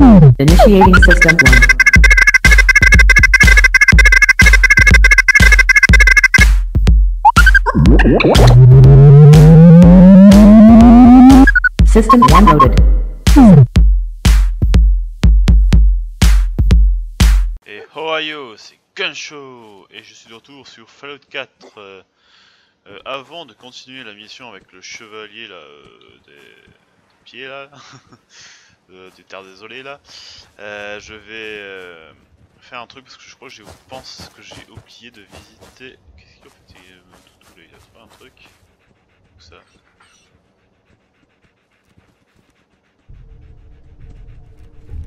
Initiating system 1. System 1 loaded. Et Ohio, c'est Gunshow Et je suis de retour sur Fallout 4 euh, euh, Avant de continuer la mission avec le chevalier là, euh, des pieds là, euh, des terres désolées là, euh, je vais euh, faire un truc parce que je crois que je pense que j'ai oublié de visiter... Qu'est-ce qu'il a fait? Toutou, là, a trouvé un truc. Où ça?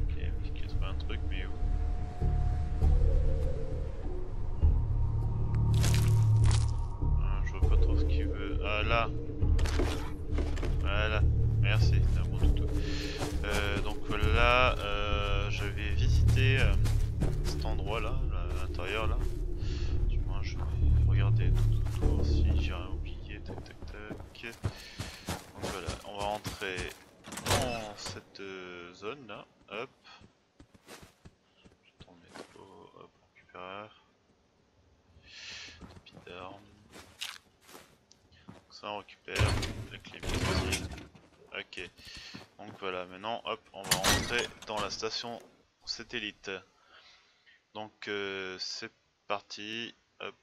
Ok, il a un truc mais où? Ah, je vois pas trop ce qu'il veut. Ah là. Voilà, merci, euh, je vais visiter euh, cet endroit là, l'intérieur là. Du moins, je vais regarder tout autour si j'ai rien oublié. Tac tac tac. Donc voilà, on va rentrer dans cette euh, zone là. Hop. Je vais t'en mettre au hop, récupérateur. Tapis d'armes. Donc ça on récupère la clé missile. Ok. Donc voilà, maintenant hop, on va rentrer satellite. Donc euh, c'est parti. Hop.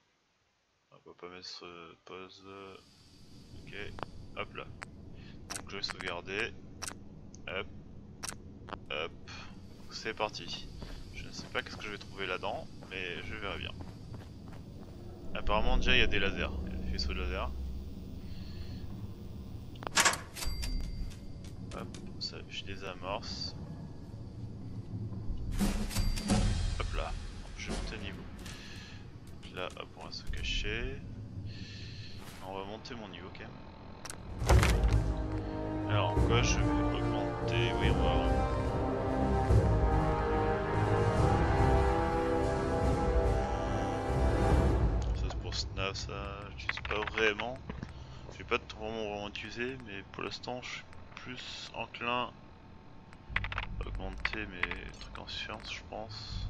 On va pas mettre pause. Ok. Hop là. Donc je vais sauvegarder. Hop. Hop. C'est parti. Je ne sais pas qu'est-ce que je vais trouver là-dedans, mais je verrai bien. Apparemment déjà il y a des lasers, il y a des faisceaux de laser. Hop, ça je désamorce. Va se cacher. On va monter mon niveau quand même. Alors quoi, je vais augmenter, oui on va voir. Ça c'est pour Snap, ça j'utilise pas vraiment. Je vais pas vraiment, vraiment utiliser, mais pour l'instant je suis plus enclin à augmenter mes trucs en science, je pense.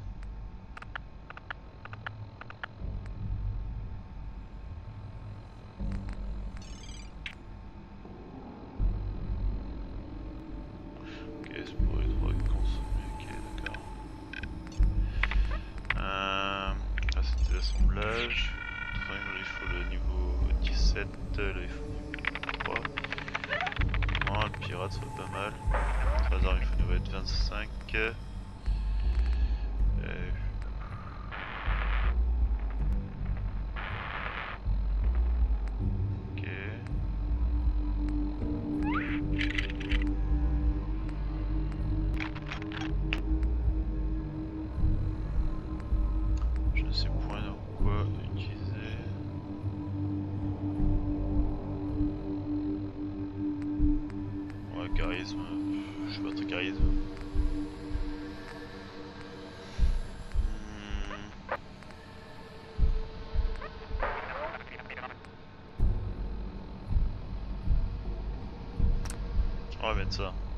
On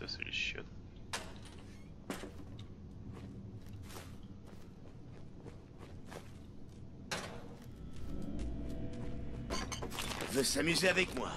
this is shit. Veut s'amuser avec moi.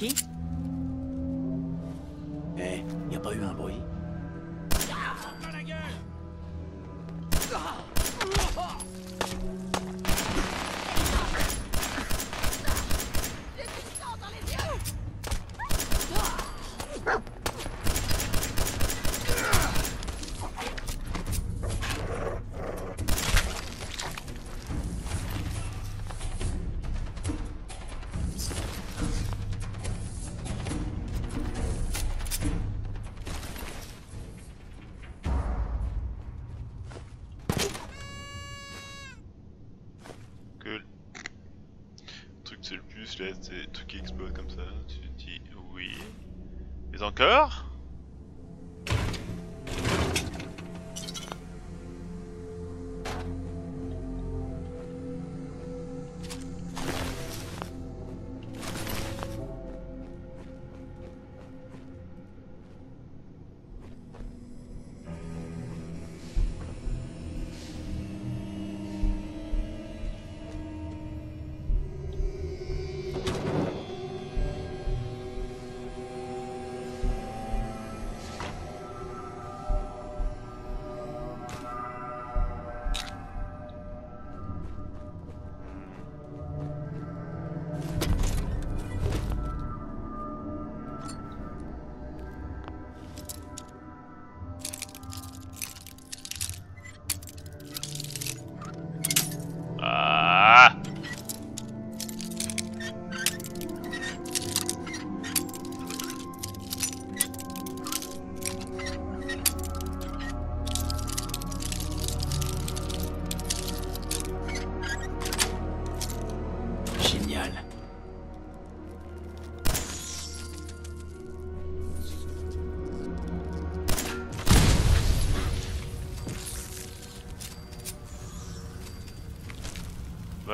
Qui là, c'est des trucs qui explosent comme ça. Tu dis oui. Mais encore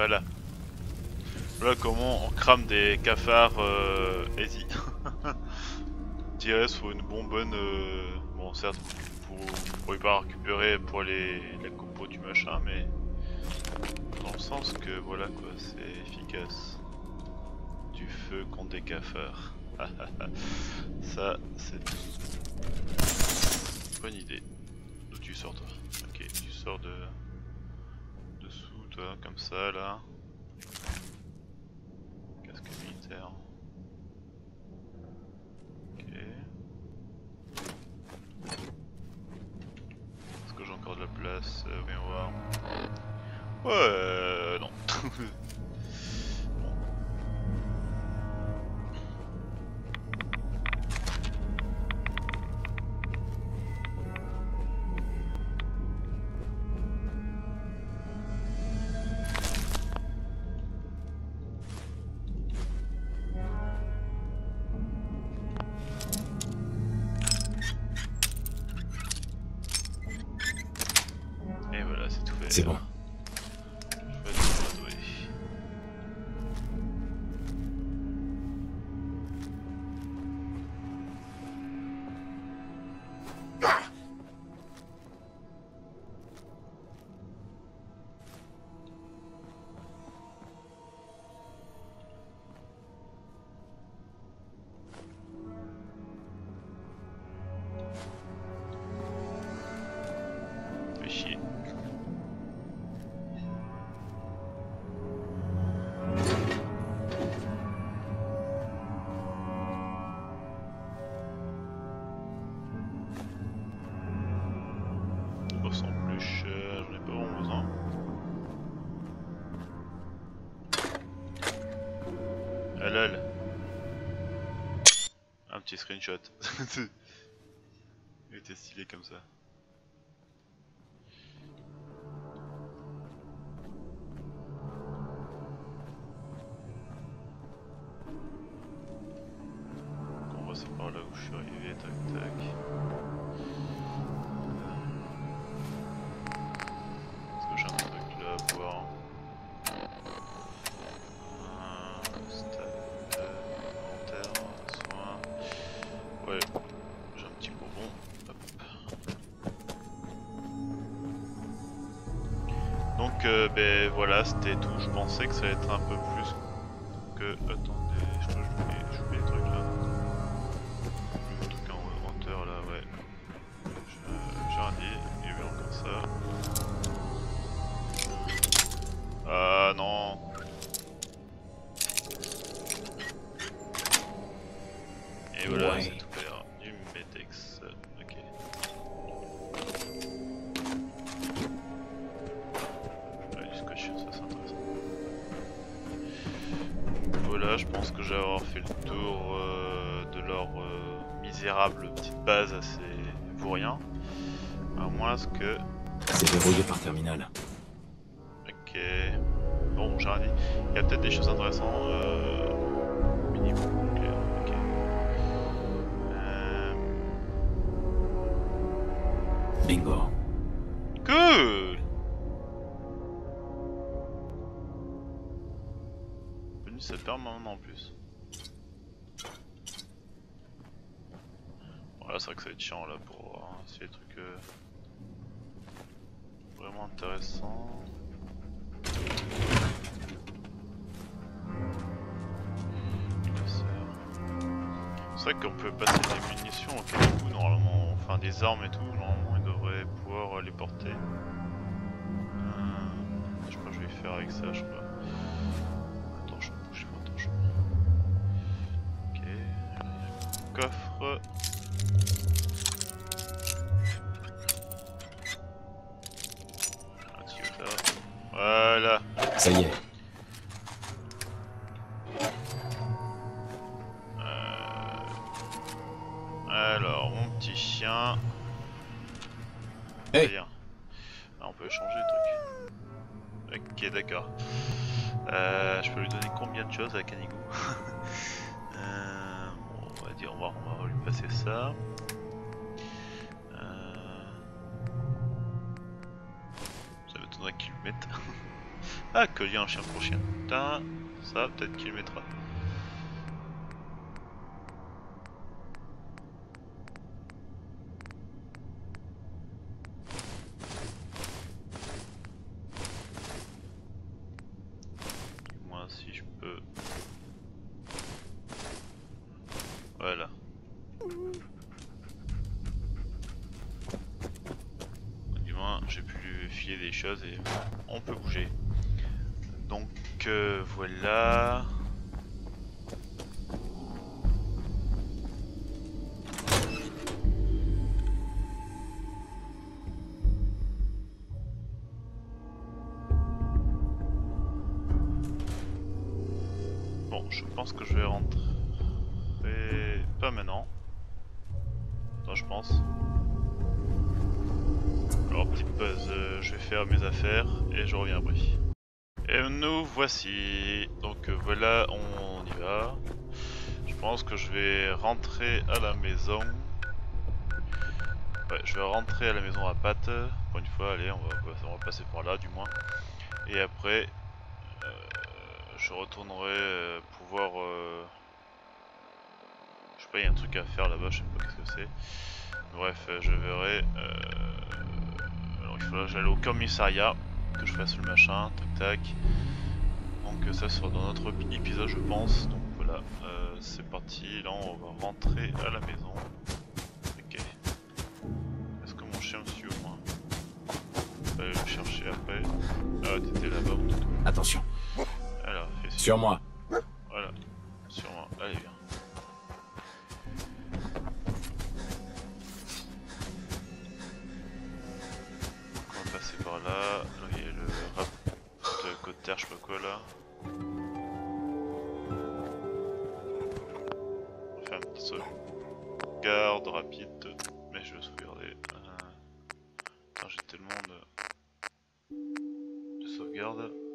Voilà. Voilà comment on crame des cafards euh, easy. Faut une bonbonne. Euh... Bon, certes, ne pourrez pas récupérer pour les, les compos du machin, mais dans le sens que voilà quoi, c'est efficace. Du feu contre des cafards. Ça, c'est bonne idée. D'où tu sors toi? Ok, tu sors de comme ça là. Casque militaire. Ok. Est-ce que j'ai encore de la place euh, Voyons voir. Ouais, euh, non. c'est bon. Un petit screenshot. Il était stylé comme ça. Ben voilà, c'était tout. Je pensais que ça allait être un peu plus que. Attendez, Je pense que j'ai avoir fait le tour euh, de leur euh, misérable petite base assez vaurien. À moins que C'est verrouillé par terminal. Ok. Bon, j'ai rien dit. Il y a peut-être des choses intéressantes. Euh... Minimum ok. Euh... Bingo. Pour voir hein, si les trucs euh, vraiment intéressants. C'est vrai qu'on peut passer des munitions au cas où, normalement, enfin des armes et tout, normalement ils devraient pouvoir euh, les porter. Euh, je crois que je vais faire avec ça, je crois. Attention, bouge pas, attention. Ok, coffre. Ça y est. Euh, Alors, mon petit chien. Hey. Ah, on peut changer le truc. Ok, d'accord. Euh, je peux lui donner combien de choses à Canigou? Euh, bon, On va dire, on va, on va lui passer ça. Ah, collier un chien pour chien. Putain, ça peut-être qu'il mettra. Je pense que je vais rentrer. Pas maintenant. Attends, je pense. Alors, petite pause, euh, je vais faire mes affaires et je reviens après. Et nous voici. Donc euh, voilà, on y va. Je pense que je vais rentrer à la maison. Ouais, je vais rentrer à la maison à Pat. Pour une fois, allez, on va, on va passer par là du moins. Et après, je retournerai euh, pouvoir. Euh... Je sais pas, il y a un truc à faire là-bas, je sais pas ce que c'est. Bref, euh, je verrai. Alors il faudra que j'aille au commissariat, que je fasse le machin, tac tac. Donc ça sera dans notre épisode, je pense. Donc voilà, c'est parti. Là, on va rentrer à la maison. Ok. Est-ce que mon chien me suit au moins? Fait après. Ah, t'étais là-bas. Attention. Sur. Moi. Voilà. Sur moi. Allez, viens. Donc, on va passer par là. Là, il y a le rap de côte terre, je sais pas quoi là. On va faire un petit sauvegarde rapide. Mais je vais sauvegarder. Euh... J'ai tellement de, de sauvegarde.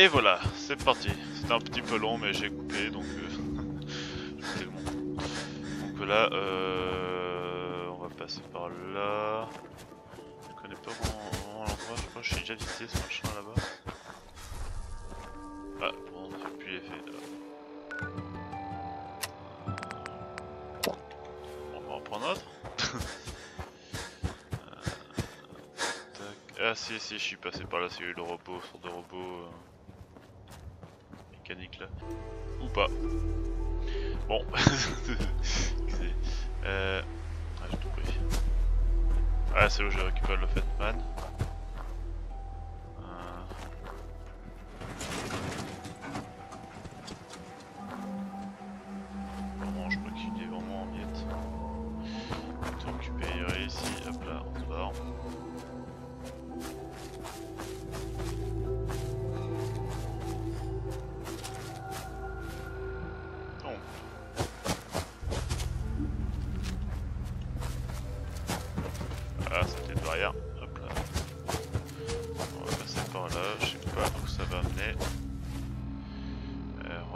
Et voilà, c'est parti. C'était un petit peu long, mais j'ai coupé donc. Euh... Donc là, euh... on va passer par là. Je connais pas vraiment, l'endroit, je crois que j'ai déjà visité ce machin là-bas. Si si je suis passé par la cellule de robot, sorte de robot euh, mécanique là. Ou pas. Bon. Euh... Ah tout pris. C'est où j'ai récupéré le Fatman?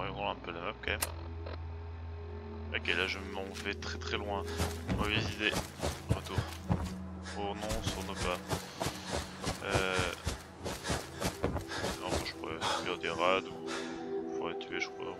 Regardons un peu la map quand même. Ok, là je m'en vais très très loin. Mauvaise idée. Retour. Oh non, sur nos pas. Euh... Non, je pourrais faire des raids ou. Je pourrais tuer, je crois,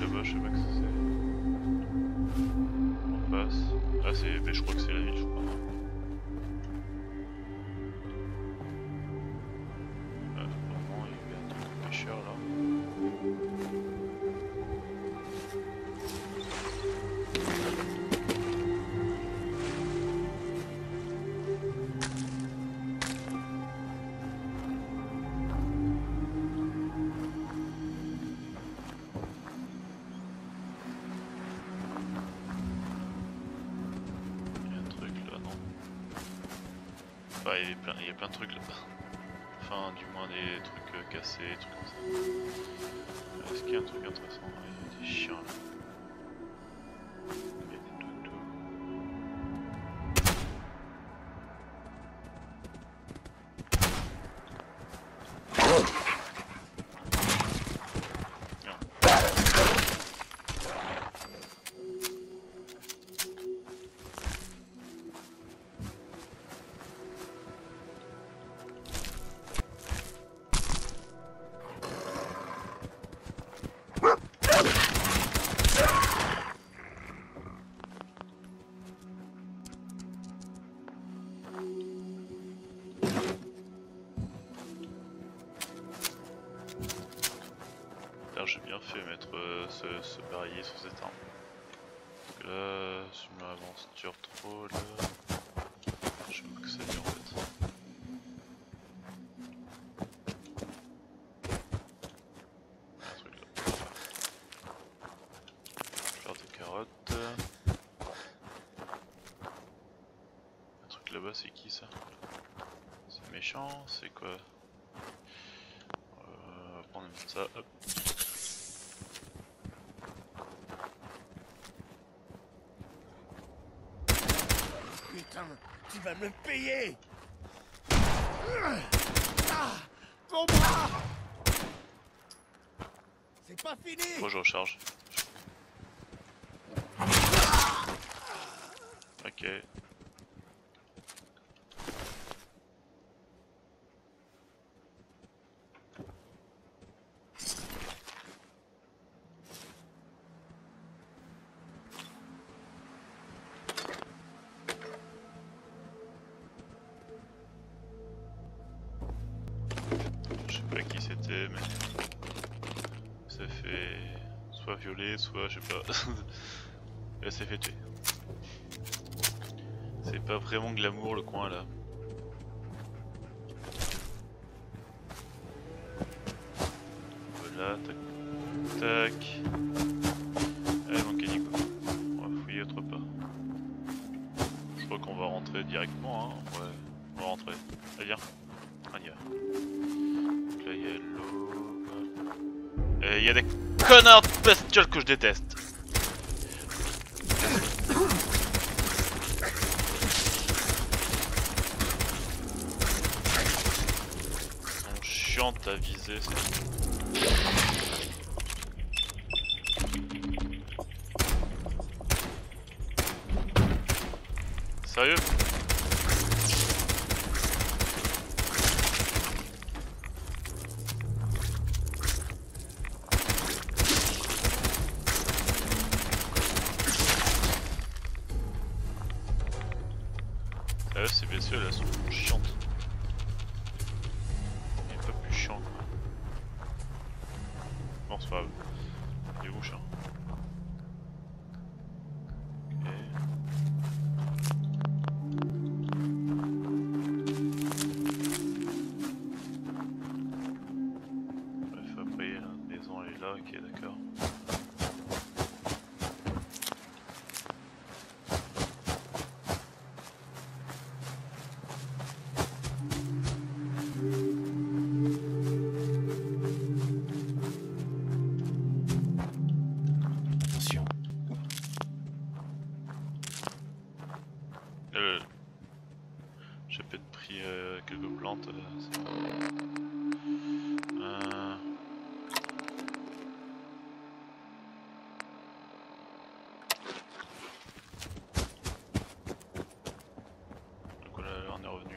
là-bas, je sais pas que c'est. En face. Ah, c'est. mais Je crois que c'est la il y a plein, de trucs là. Enfin, du moins des trucs euh, cassés, des trucs comme ça. Est-ce qu'il y a un truc intéressant? Il y a des chiens là. Ce, ce barillet sur cette arme. Parce que là, si je m'aventure trop là. Je vois que c'est mieux en fait. C'est qui ça? C'est méchant, c'est quoi? Euh, On va prendre ça, hop. Putain, tu vas me payer Ah C'est pas fini que je recharge. Ok. Soit violer, soit je sais pas. Elle s'est fait tuer. C'est pas vraiment glamour le coin là. Voilà, tac, tac. Allez canico, on va fouiller autre part. Je crois qu'on va rentrer directement, hein. Ouais, on va rentrer. Allez viens, on y. Donc là il y a l'eau. Et il y a des connards de bestioles que je déteste. Ils sont chiantes à viser. Sérieux, Il est où,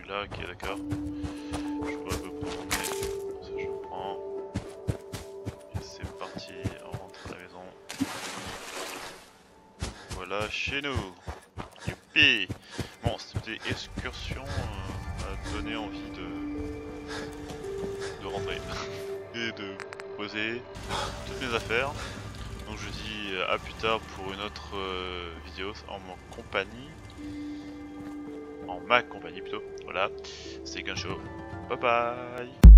là, ok d'accord. Je vois à peu près où. Ça je prends. Et c'est parti, on rentre à la maison. Voilà chez nous. Youpi Bon, c'était excursion euh, à donner envie de, de rentrer et de poser toutes mes affaires. Donc je dis à plus tard pour une autre euh, vidéo en compagnie. En ma compagnie plutôt. Voilà, c'est Gunshow. Bye bye